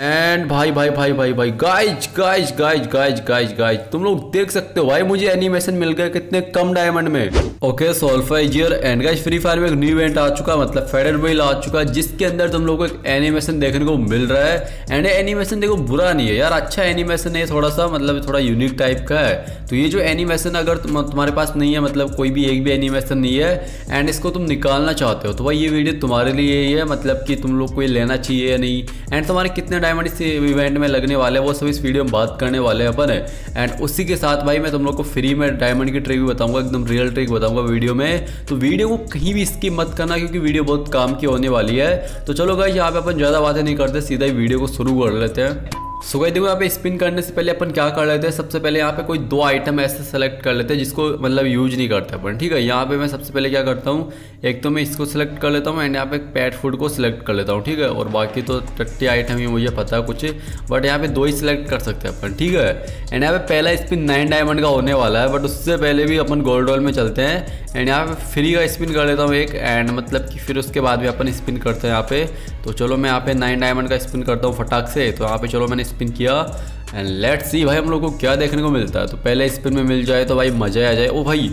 And and भाई भाई भाई भाई भाई guys guys guys guys guys guys तुम लोग देख सकते हो भाई मुझे एनिमेशन मिल गया कितने कम डायमंड में। ओके सोल्फाइजियर एंड गाइज़ फ्री फायर में एक न्यू इवेंट आ चुका मतलब फेडर बिल आ चुका जिसके अंदर तुम लोगों को एक एनिमेशन देखने को मिल रहा है। एंड एनिमेशन देखो बुरा नहीं है यार अच्छा एनिमेशन है थोड़ा सा मतलब थोड़ा यूनिक टाइप का है। तो ये जो एनिमेशन अगर तुम, तुम्हारे पास नहीं है मतलब कोई भी एक भी एनिमेशन नहीं है एंड इसको तुम निकालना चाहते हो तो भाई ये वीडियो तुम्हारे लिए ही है मतलब कि तुम लोग को ये लेना चाहिए या नहीं। एंड तुम्हारे कितने डायमंड इस इवेंट में लगने वाले हैं, वो सब इस वीडियो में बात करने वाले हैं अपन। एंड उसी के साथ भाई, मैं तुम लोग को फ्री में डायमंड की ट्रिक भी बताऊँगा, एकदम रियल ट्रिक बताऊँगा वीडियो में। तो वीडियो को कहीं भी स्किप मत करना, क्योंकि वीडियो बहुत काम की होने वाली है। तो चलो भाई यहाँ पे अपन ज़्यादा बातें नहीं करते, सीधा ही वीडियो को शुरू कर लेते हैं। सो गई देखो यहाँ पे स्पिन करने से पहले अपन क्या कर लेते हैं, सबसे पहले यहाँ पे कोई दो आइटम ऐसे सेलेक्ट कर लेते हैं जिसको मतलब यूज़ नहीं करते अपन, ठीक है? यहाँ पे मैं सबसे पहले क्या करता हूँ, एक तो मैं इसको सिलेक्ट कर लेता हूँ एंड यहाँ पे पैट फ़ूड को सिलेक्ट कर लेता हूँ, ठीक है? और बाकी तो टट्टी आइटम ही मुझे पता है कुछ बट यहाँ पे दो ही सिलेक्ट कर सकते हैं अपन, ठीक है? एंड यहाँ पे पहला स्पिन नाइन डायमंड का होने वाला है बट उससे पहले भी अपन गोल्ड रोल में चलते हैं। एंड यहाँ पे फ्री का स्पिन कर लेता हूँ एक एंड मतलब कि फिर उसके बाद भी अपन स्पिन करते हैं यहाँ पे। तो चलो मैं यहाँ पे नाइन डायमंड का स्पिन करता हूँ फटाक से तो यहाँ पे चलो मैंने स्पिन किया एंड लेट सी भाई हम लोग को क्या देखने को मिलता है। तो पहले स्पिन में मिल जाए तो भाई मज़ा आ जाए। ओ भाई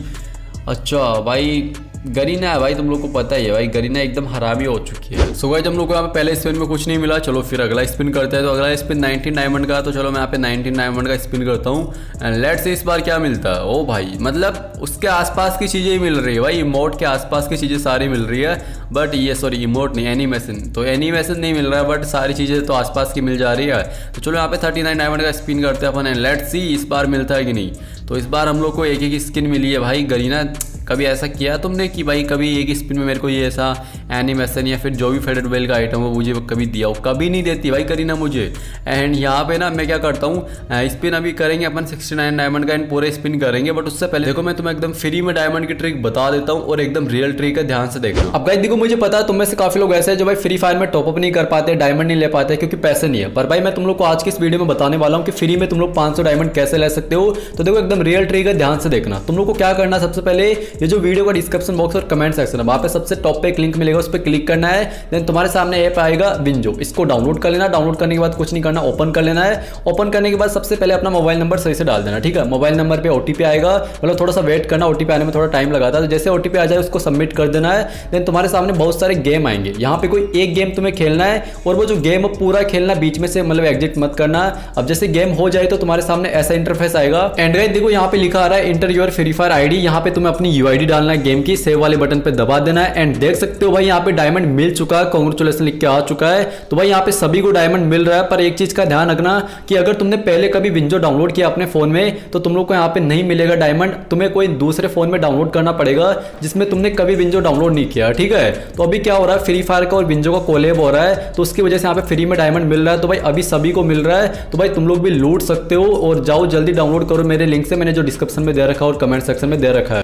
अच्छा भाई गरीना है भाई, तुम लोग को पता ही है भाई, गरीना एकदम हरामी हो चुकी है। सो भाई हम लोग को यहाँ पे पहले स्पिन में कुछ नहीं मिला, चलो फिर अगला स्पिन करते हैं। तो अगला स्पिन 19 डायमंड का तो चलो मैं यहाँ पे 19 डायमंड का स्पिन करता हूँ। एंड लेट से इस बार क्या मिलता है। ओ भाई मतलब उसके आसपास की चीज़ें ही मिल रही है भाई इमोट के आसपास की चीज़ें सारी मिल रही है। बट ये सॉरी इमोट नहीं एनिमेशन तो एनिमेशन नहीं मिल रहा है बट सारी चीज़ें तो आसपास की मिल जा रही है। तो चलो यहाँ पे थर्टी नाइन डायमंड का स्पिन करते हैं अपन एंड लेट सी इस बार मिलता है कि नहीं। तो इस बार हम लोग को एक एक स्किन मिली है भाई, गरीना। कभी ऐसा किया तुमने कि भाई कभी एक स्पिन में मेरे को ये ऐसा एनिमेशन या फिर जो भी फेडेड वेल का आइटम हो मुझे कभी दिया हो कभी नहीं देती भाई, करी ना मुझे। एंड यहाँ पे ना मैं क्या करता हूँ स्पिन अभी करेंगे अपन सिक्सटी नाइन डायमंड का एंड पूरे स्पिन करेंगे बट उससे पहले देखो मैं तुम्हें एकदम फ्री में डायमंड की ट्रिक बता देता हूँ और एकदम रियल ट्रिक है, ध्यान से देखना अब भाई देखो मुझे पता है तुम में से काफ़ी लोग ऐसे हैं जो भाई फ्री फायर में टॉपअप नहीं कर पाते डायमंड नहीं ले पाते, क्योंकि पैसे नहीं है। पर भाई मैं तुम लोग को आज की इस वीडियो में बताने वाला हूँ कि फ्री में तुम लोग पाँच डायमंड कैसे ले सकते हो तो देखो एकदम रियल ट्रिक है, ध्यान से देखना। तुम लोग को क्या करना सबसे पहले, ये जो वीडियो का डिस्क्रिप्शन बॉक्स और कमेंट सेक्शन है, वहाँ पे सबसे टॉप पे एक लिंक मिलेगा उस पर क्लिक करना है देन तुम्हारे सामने ऐप आएगा विंजो इसको डाउनलोड कर लेना। डाउनलोड करने के बाद कुछ नहीं करना ओपन कर लेना है। ओपन करने के बाद सबसे पहले अपना मोबाइल नंबर सही से डाल देना, ठीक है? मोबाइल नंबर पे ओटीपी आएगा। मतलब थोड़ा सा वेट करना ओटीपी आने में थोड़ा टाइम लगाता है तो जैसे ओटीपी आ जाए, उसको सबमिट कर देना है। देन तुम्हारे सामने बहुत सारे गेम आएँगे। यहाँ पे कोई एक गेम तुम्हें खेलना है और वो जो गेम पूरा खेलना बीच में से मतलब एग्जिट मत करना। अब जैसे गेम हो जाए तो तुम्हारे सामने ऐसा इंटरफेस आएगा। एंड देखो, यहाँ पे लिखा आ रहा है enter your Free Fire ID यहाँ पे तुम्हें अपनी यूआईडी डालना है गेम की। सेव वाले बटन पे दबा देना है। एंड देख सकते हो भाई यहाँ पे डायमंड मिल चुका है कॉन्ग्रेचुलेसन लिख के आ चुका है। तो भाई यहाँ पे सभी को डायमंड मिल रहा है, पर एक चीज़ का ध्यान रखना कि अगर तुमने पहले कभी विंजो डाउनलोड किया अपने फ़ोन में तो तुम लोग को यहाँ पे नहीं मिलेगा डायमंड तुम्हें कोई दूसरे फ़ोन में डाउनलोड करना पड़ेगा, जिसमें तुमने कभी विंजो डाउनलोड नहीं किया, ठीक है? तो अभी क्या हो रहा है फ्री फायर का और विंजो का कोलेब हो रहा है तो उसकी वजह से यहाँ पे फ्री में डायमंड मिल रहा है। तो भाई अभी सभी को मिल रहा है तो भाई तुम लोग भी लूट सकते हो, और जाओ जल्दी डाउनलोड करो। मेरे लिंक से मैंने जो डिस्क्रिप्शन में दे रखा और कमेंट सेक्शन में दे रखा है।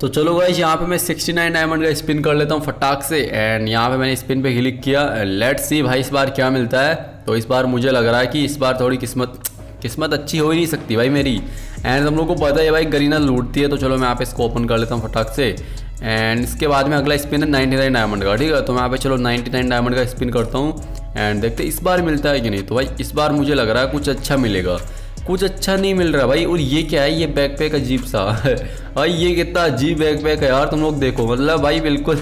तो चलो गाइज़ यहाँ पे मैं 69 डायमंड का स्पिन कर लेता हूँ फटाक से एंड यहाँ पे मैंने स्पिन पे क्लिक किया। लेट्स सी भाई, इस बार क्या मिलता है। तो इस बार मुझे लग रहा है कि इस बार थोड़ी किस्मत किस्मत अच्छी हो ही नहीं सकती भाई मेरी। एंड हम लोग को पता है भाई, गरीना लूटती है तो चलो मैं यहाँ पे इसको ओपन कर लेता हूँ फटाक से। एंड इसके बाद में अगला स्पिन है नाइन्टी नाइन डायमंड का, ठीक है? तो मैं यहाँ पे चलो नाइन्टी नाइन डायमंड का स्पिन करता हूँ। एंड देखते इस बार मिलता है कि नहीं। तो भाई, इस बार मुझे लग रहा है कुछ अच्छा मिलेगा। कुछ अच्छा नहीं मिल रहा भाई। और ये क्या है? ये बैकपैक अजीब सा। भाई, ये कितना अजीब बैकपैक है यार, तुम लोग देखो। मतलब भाई, बिल्कुल।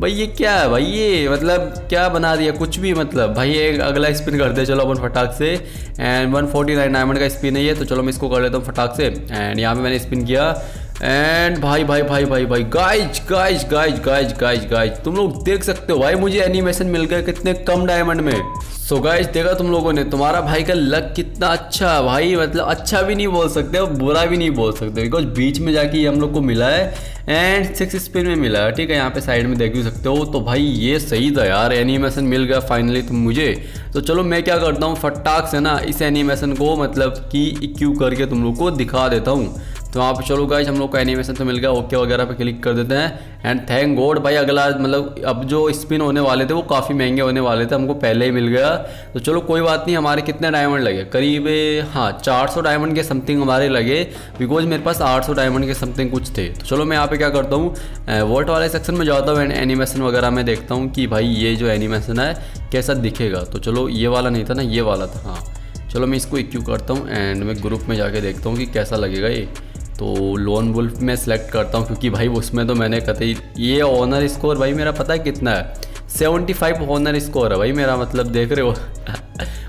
भाई, ये क्या है भाई? ये मतलब क्या बना दिया? कुछ भी मतलब। भाई एक अगला स्पिन कर दे, चलो अपन फटाक से। एंड 149 डायमंड का स्पिन है ये तो चलो मैं इसको कर लेता हूँ फटाक से। एंड यहाँ पे मैंने स्पिन किया। एंड भाई भाई भाई भाई भाई guys guys guys guys guys guys तुम लोग देख सकते हो भाई, मुझे एनिमेशन मिल गया कितने कम डायमंड में। सो so गाइज़ देखा तुम लोगों ने, तुम्हारा भाई का लक कितना अच्छा है भाई मतलब अच्छा भी नहीं बोल सकते और बुरा भी नहीं बोल सकते। बिकॉज़ बीच में जाके हम लोग को मिला है एंड सिक्स स्पिन में मिला है, ठीक है, यहाँ पे साइड में देख भी सकते हो। तो भाई ये सही था यार एनिमेशन मिल गया फाइनली तुम मुझे। तो चलो मैं क्या करता हूँ, फटाक से ना इस एनिमेशन को मतलब कि इक्यू करके तुम लोग को दिखा देता हूँ। तो वहाँ पे चलो गाइज़ हम लोग को एनिमेशन तो मिल गया ओके वगैरह पे क्लिक कर देते हैं। एंड थैंक गॉड भाई, अगला मतलब अब जो स्पिन होने वाले थे, वो काफ़ी महँगे होने वाले थे, हमको पहले ही मिल गया। तो चलो कोई बात नहीं, हमारे कितने डायमंड लगे? करीब हाँ 400 डायमंड के समथिंग हमारे लगे बिकॉज़ मेरे पास 800 डायमंड के समथिंग कुछ थे। तो चलो मैं यहाँ पे क्या करता हूँ वोट वाले सेक्शन में जाता हूँ एंड एनिमेशन वगैरह में देखता हूँ कि भाई ये जो एनिमेशन है, कैसा दिखेगा। तो चलो ये वाला नहीं था ना, ये वाला था हाँ। चलो मैं इसको इक्यू करता हूँ एंड मैं ग्रुप में जाके देखता हूँ कि कैसा लगेगा ये। तो लोन वुल्फ में सेलेक्ट करता हूँ, क्योंकि भाई उसमें तो मैंने कतई, ये ऑनर स्कोर भाई मेरा पता है कितना है? सेवेंटी फाइव ऑनर स्कोर है भाई मेरा मतलब देख रहे हो।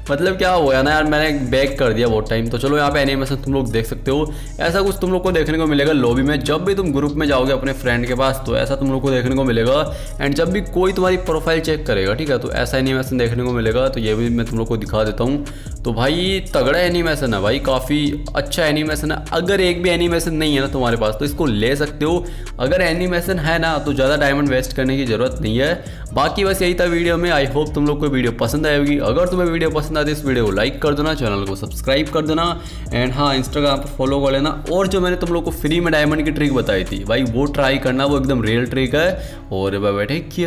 मतलब क्या हो गया ना यार, मैंने बैक कर दिया बहुत टाइम तो चलो यहाँ पे एनिमेशन तुम लोग देख सकते हो। ऐसा कुछ तुम लोग को देखने को मिलेगा लॉबी में, जब भी तुम ग्रुप में जाओगे अपने फ्रेंड के पास तो ऐसा तुम लोग को देखने को मिलेगा। एंड जब भी कोई तुम्हारी प्रोफ़ाइल चेक करेगा, ठीक है तो ऐसा एनिमेशन देखने को मिलेगा तो ये भी मैं तुम लोग को दिखा देता हूँ। तो भाई, तगड़ा एनिमेशन है भाई, काफ़ी अच्छा एनिमेशन है। अगर एक भी एनिमेशन नहीं है ना तुम्हारे पास तो इसको ले सकते हो। अगर एनिमेशन है ना तो ज़्यादा डायमंड वेस्ट करने की ज़रूरत नहीं है। बाकी बस यही था वीडियो में आई होप तुम लोग को वीडियो पसंद आएगी अगर तुम्हें वीडियो पसंद आती है इस वीडियो को लाइक कर देना चैनल को सब्सक्राइब कर देना एंड हाँ इंस्टाग्राम पर फॉलो कर लेना। और जो मैंने तुम लोग को फ्री में डायमंड की ट्रिक बताई थी, भाई वो ट्राई करना, वो एकदम रियल ट्रिक है। और बैठे